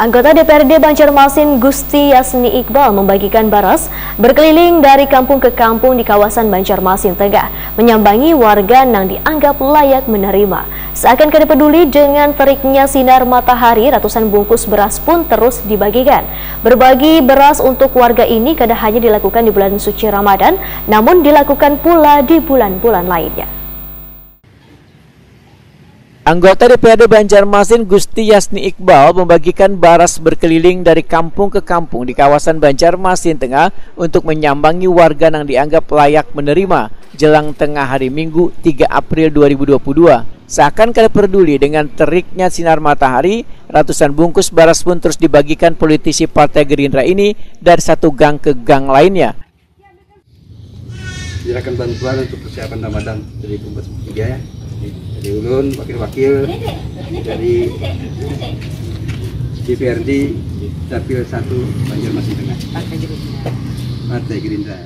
Anggota DPRD Banjarmasin Gusti Yasni Iqbal membagikan baras berkeliling dari kampung ke kampung di kawasan Banjarmasin Tengah, menyambangi warga yang dianggap layak menerima. Seakan kada peduli dengan teriknya sinar matahari, ratusan bungkus beras pun terus dibagikan. Berbagi beras untuk warga ini kada hanya dilakukan di bulan suci Ramadan, namun dilakukan pula di bulan-bulan lainnya. Anggota DPRD Banjarmasin Gusti Yasni Iqbal membagikan baras berkeliling dari kampung ke kampung di kawasan Banjarmasin Tengah untuk menyambangi warga yang dianggap layak menerima jelang tengah hari Minggu 3 April 2022. Seakan kada peduli dengan teriknya sinar matahari, ratusan bungkus baras pun terus dibagikan politisi Partai Gerindra ini dari satu gang ke gang lainnya. Silakan bantuan untuk persiapan Ramadan dari ya dari ulun wakil-wakil. Dari DPRD Dapil 1 Banjarmasin Tengah. Partai Gerindra.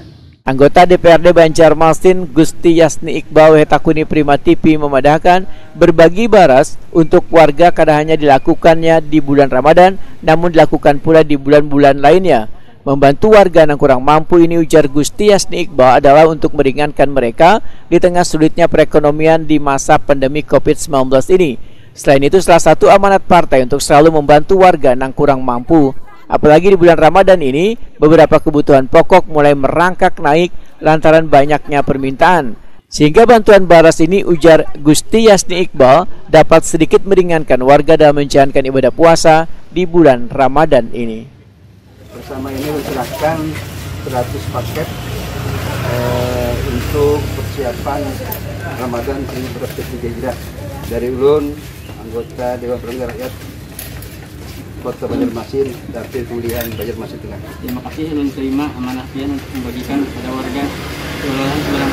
Anggota DPRD Banjarmasin Gusti Yasni Iqbal Hetakuni Prima TV memadahkan berbagi baras untuk warga kada hanya dilakukannya di bulan Ramadan namun dilakukan pula di bulan-bulan lainnya. Membantu warga yang kurang mampu ini ujar Gusti Yasni Iqbal adalah untuk meringankan mereka di tengah sulitnya perekonomian di masa pandemi COVID-19 ini. Selain itu salah satu amanat partai untuk selalu membantu warga yang kurang mampu. Apalagi di bulan Ramadan ini, beberapa kebutuhan pokok mulai merangkak naik lantaran banyaknya permintaan. Sehingga bantuan baras ini ujar Gusti Yasni Iqbal dapat sedikit meringankan warga dalam menjalankan ibadah puasa di bulan Ramadan ini bersama ini mencerahkan 100 paket eh, untuk persiapan Ramadan 1443 Hijrah dari ulun anggota Dewan Perwakilan Rakyat Kota Banjarmasin, Dapil Pemilihan Banjarmasin Tengah. Terima kasih ulun terima amanah pian untuk membagikan kepada warga kelurahan Seberang